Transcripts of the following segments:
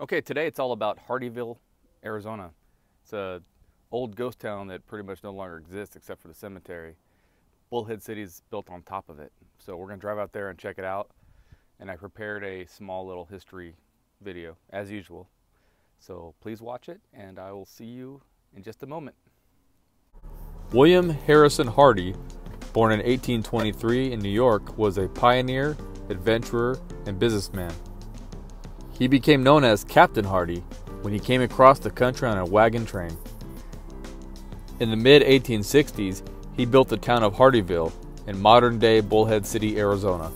Okay, today it's all about Hardyville, Arizona. It's a old ghost town that pretty much no longer exists except for the cemetery. Bullhead City is built on top of it. So we're gonna drive out there and check it out. And I prepared a small little history video, as usual. So please watch it, and I will see you in just a moment. William Harrison Hardy, born in 1823 in New York, was a pioneer, adventurer, and businessman. He became known as Captain Hardy when he came across the country on a wagon train. In the mid 1860s, he built the town of Hardyville in modern day Bullhead City, Arizona.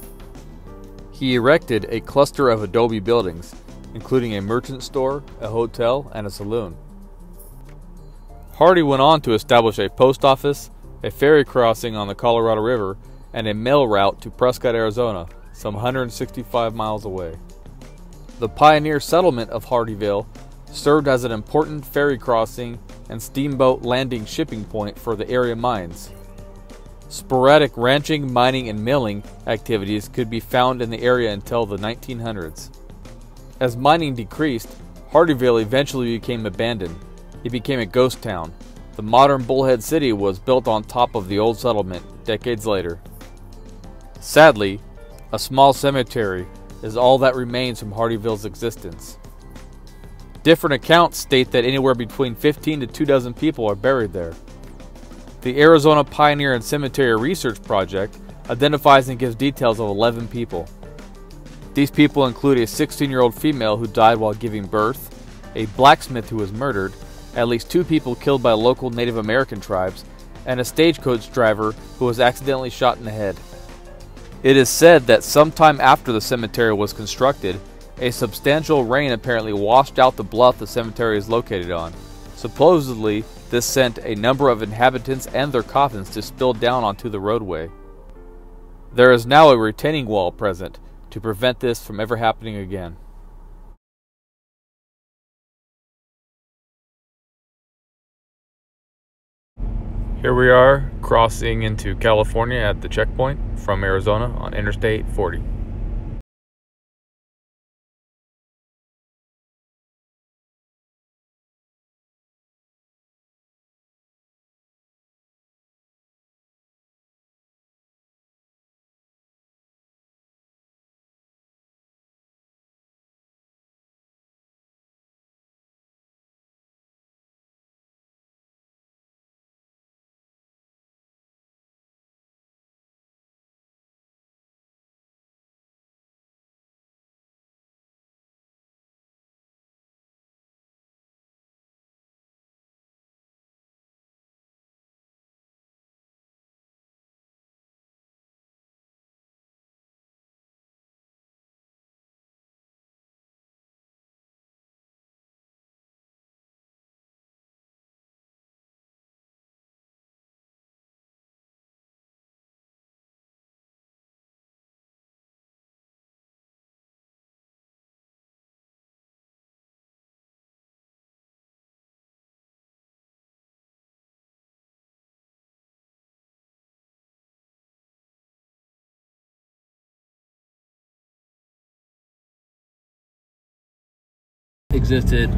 He erected a cluster of adobe buildings, including a merchant store, a hotel, and a saloon. Hardy went on to establish a post office, a ferry crossing on the Colorado River, and a mail route to Prescott, Arizona, some 165 miles away. The pioneer settlement of Hardyville served as an important ferry crossing and steamboat landing shipping point for the area mines. Sporadic ranching, mining, and milling activities could be found in the area until the 1900s. As mining decreased, Hardyville eventually became abandoned. It became a ghost town. The modern Bullhead City was built on top of the old settlement decades later. Sadly, a small cemetery is all that remains from Hardyville's existence. Different accounts state that anywhere between 15 to 2 dozen people are buried there. The Arizona Pioneer and Cemetery Research Project identifies and gives details of 11 people. These people include a 16 year old female who died while giving birth, a blacksmith who was murdered, at least two people killed by local Native American tribes, and a stagecoach driver who was accidentally shot in the head. It is said that sometime after the cemetery was constructed, a substantial rain apparently washed out the bluff the cemetery is located on. Supposedly, this sent a number of inhabitants and their coffins to spill down onto the roadway. There is now a retaining wall present to prevent this from ever happening again. Here we are crossing into California at the checkpoint from Arizona on Interstate 40. Existed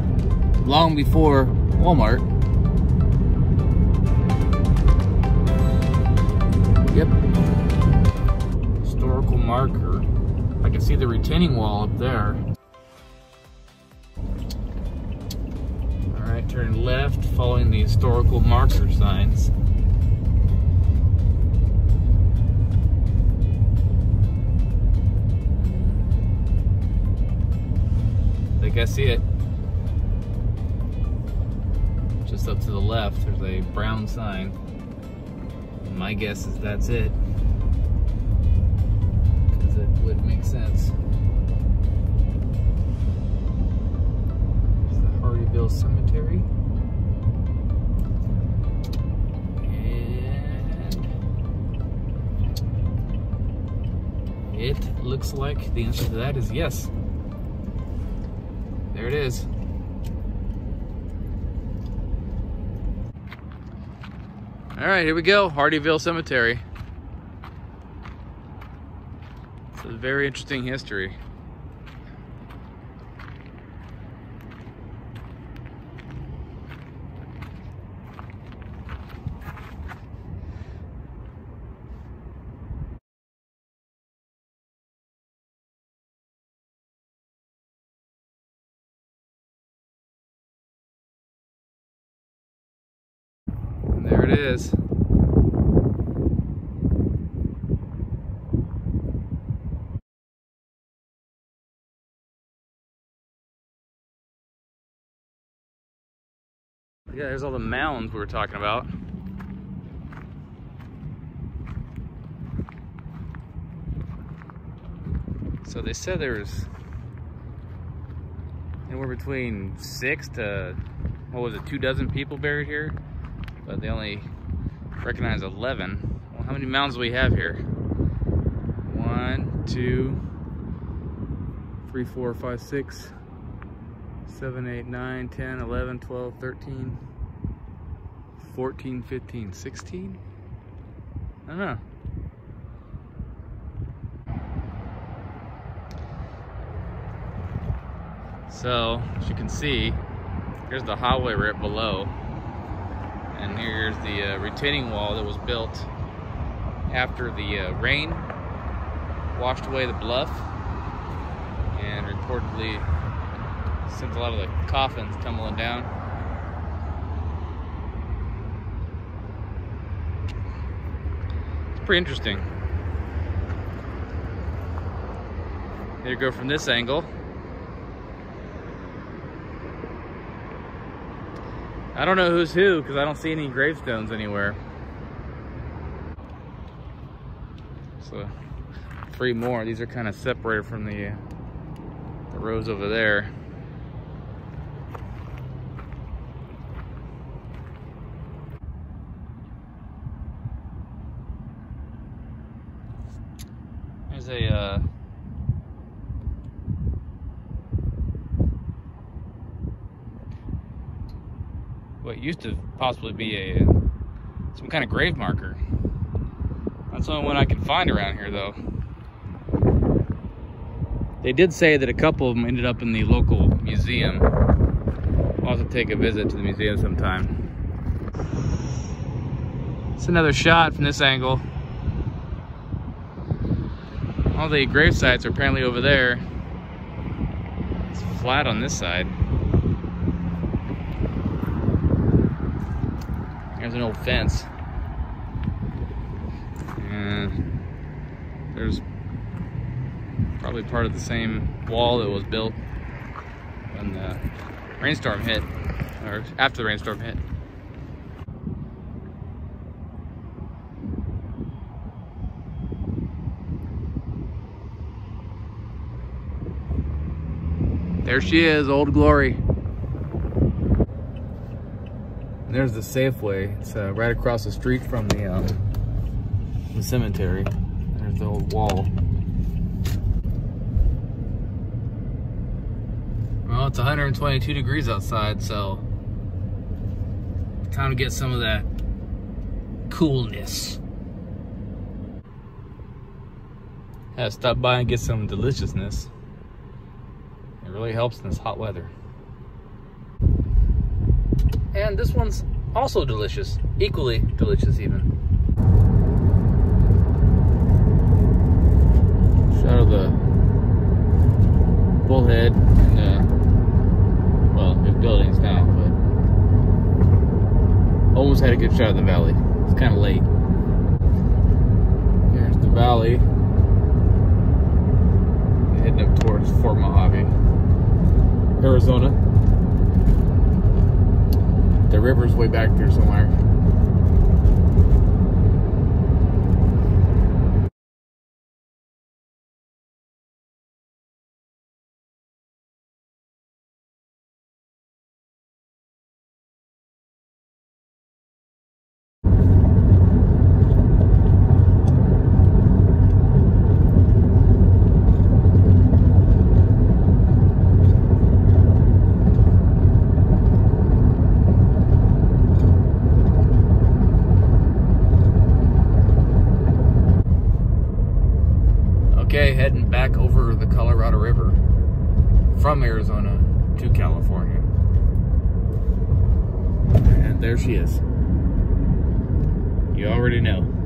long before Walmart. Yep. Historical marker. I can see the retaining wall up there. Alright, turn left following the historical marker signs. I see it. Just up to the left, there's a brown sign. My guess is that's it. Because it would make sense. There's the Hardyville Cemetery. And it looks like the answer to that is yes. There it is. All right, here we go, Hardyville Cemetery. It's a very interesting history. It is. Yeah, there's all the mounds we were talking about. So they said there's anywhere between six to, what was it, two dozen people buried here, but they only recognize 11. Well, how many mounds do we have here? One, two, three, four, five, six, 7, 8, 9, 10, 11, 12, 13, 14, 15, 16? I don't know. So, as you can see, here's the highway right below. And here's the uh, retaining wall that was built after the uh, rain washed away the bluff and reportedly sent a lot of the coffins tumbling down. It's pretty interesting. Here you go from this angle. I don't know who's who because I don't see any gravestones anywhere. So three more. These are kind of separated from the, the rows over there. There's a uh, what used to possibly be a some kind of grave marker. That's the only one I can find around here though. They did say that a couple of them ended up in the local museum. I'll have to take a visit to the museum sometime. It's another shot from this angle. All the grave sites are apparently over there. It's flat on this side. There's an old fence. And there's probably part of the same wall that was built when the rainstorm hit, or after the rainstorm hit. There she is, Old Glory. There's the Safeway. It's uh, right across the street from the, um, the cemetery. There's the old wall. Well, it's 122 degrees outside, so time to get some of that coolness. Had to stop by and get some deliciousness. It really helps in this hot weather. And this one's also delicious, equally delicious even. Shot of the bullhead and well, buildings now, but almost had a good shot of the valley. It's kind of late. Here's the valley. Heading up towards Fort Mojave, Arizona. The river's way back there somewhere. Okay, heading back over the Colorado River from Arizona to California. And there she is. You already know.